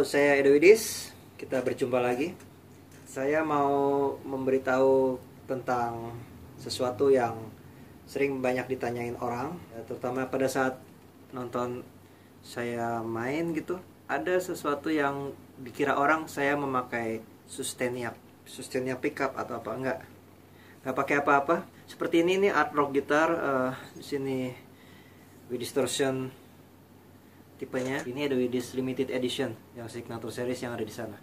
Saya Edo Widis. Kita berjumpa lagi. Saya mau memberitahu tentang sesuatu yang sering banyak ditanyain orang, ya, terutama pada saat nonton saya main gitu. Ada sesuatu yang dikira orang saya memakai Sustainia, Sustainia pickup atau apa enggak? Nggak pakai apa-apa. Seperti ini nih art rock gitar eh, di sini with distortion tipenya. Ini ada Widis limited edition yang signature series yang ada di sana.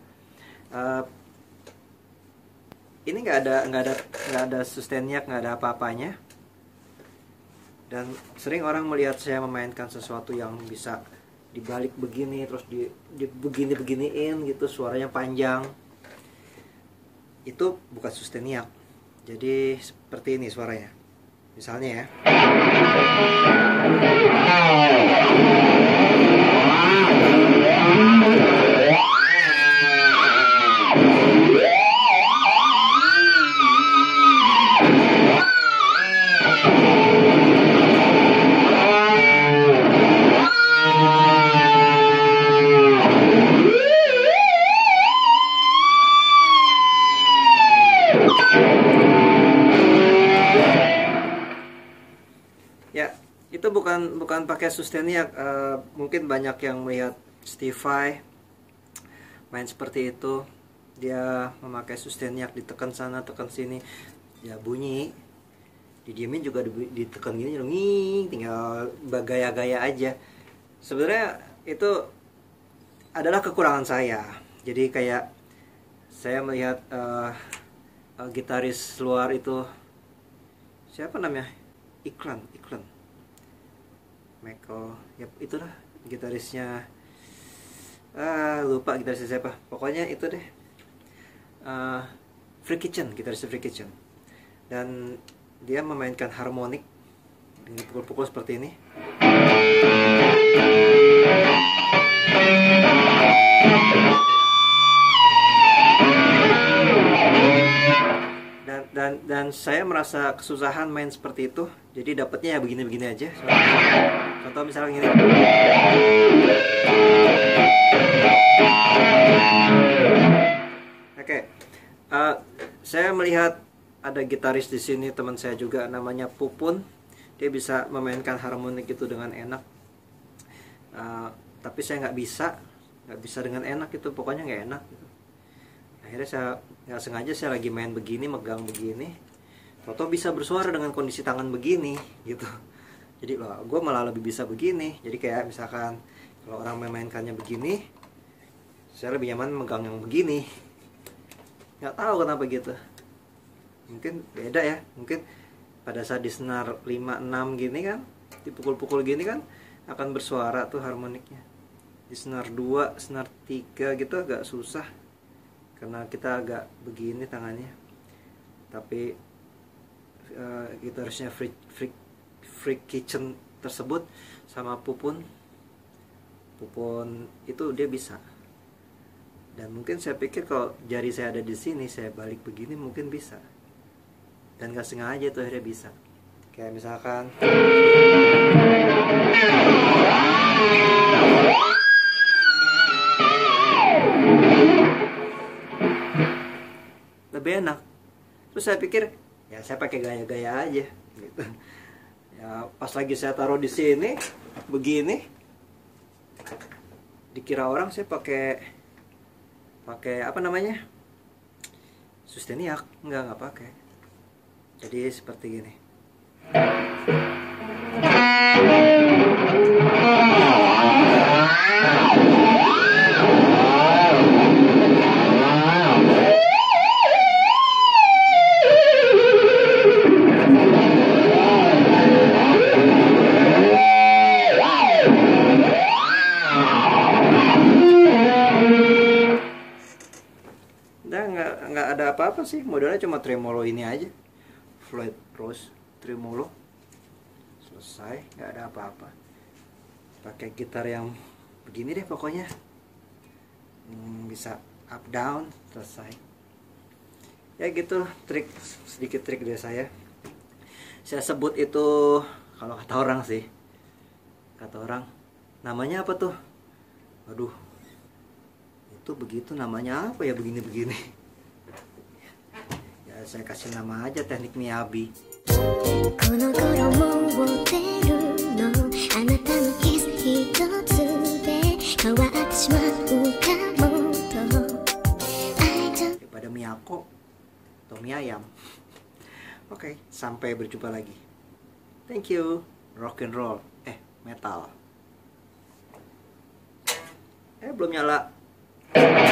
Uh, ini nggak ada nggak ada nggak ada sustainnya nggak ada apa-apanya. Dan sering orang melihat saya memainkan sesuatu yang bisa dibalik begini terus di, di begini beginiin gitu suaranya panjang. Itu bukan susteniak jadi seperti ini suaranya. Misalnya ya Ya, itu bukan bukan pakai susteniak. Eh, mungkin banyak yang melihat Vai main seperti itu. Dia memakai susteniak ditekan sana, tekan sini. Ya bunyi. Didiemin juga di- ditekan gini nging, tinggal gaya-gaya aja. Sebenarnya itu adalah kekurangan saya. Jadi kayak saya melihat eh, eh, gitaris luar itu siapa namanya? iklan iklan Michael ya itulah gitarisnya ah lupa gitarisnya siapa. Pokoknya itu deh. Ah, Free Kitchen gitaris Free Kitchen. Dan dia memainkan harmonik dengan pukul-pukul seperti ini. Dan dan dan saya merasa kesusahan main seperti itu. Jadi dapatnya ya begini-begini aja. Contoh misalnya gini eh, saya melihat ada gitaris di sini teman saya juga namanya Pupun. Dia bisa memainkan harmonik itu dengan enak. Eh, tapi saya nggak bisa nggak bisa dengan enak itu pokoknya nggak enak gitu. Akhirnya saya nggak sengaja saya lagi main begini megang begini. Toto bisa bersuara dengan kondisi tangan begini gitu. Jadi loh gue malah lebih bisa begini. Jadi kayak misalkan kalau orang memainkannya begini saya lebih nyaman megang yang begini nggak tahu kenapa gitu. Mungkin beda ya. Mungkin pada saat di senar 5 6 gini kan dipukul-pukul gini kan akan bersuara tuh harmoniknya. Di senar 2 senar 3 gitu agak susah. Karena kita agak begini tangannya. Tapi uh, gitarisnya free, free, free kitchen tersebut sama pupun. Pupun itu dia bisa dan mungkin saya pikir kalau jari saya ada di sini saya balik begini mungkin bisa. Dan gak sengaja tuh akhirnya bisa. Kayak misalkan. Lebih enak. Terus saya pikir ya saya pakai gaya-gaya aja gitu. Ya pas lagi saya taruh di sini begini dikira orang saya pakai pakai apa namanya? Susteniak enggak nggak pakai. Jadi seperti gini Nah, nggak nggak ada apa-apa sih. Modalnya cuma tremolo ini aja. Floyd Rose tremolo. Selesai nggak ada apa-apa. Pakai gitar yang begini deh pokoknya. Hmm, bisa up down selesai. Ya gitu trik sedikit trik dari saya. Saya sebut itu kalau kata orang sih. Kata orang namanya apa tuh? Aduh itu begitu namanya apa ya begini-begini? Ya saya kasih nama aja teknik miyabi daripada miyako atau mie ayam oke okay, sampai berjumpa lagi. Thank you rock and roll. Eh metal. Eh belum nyala. Thank you.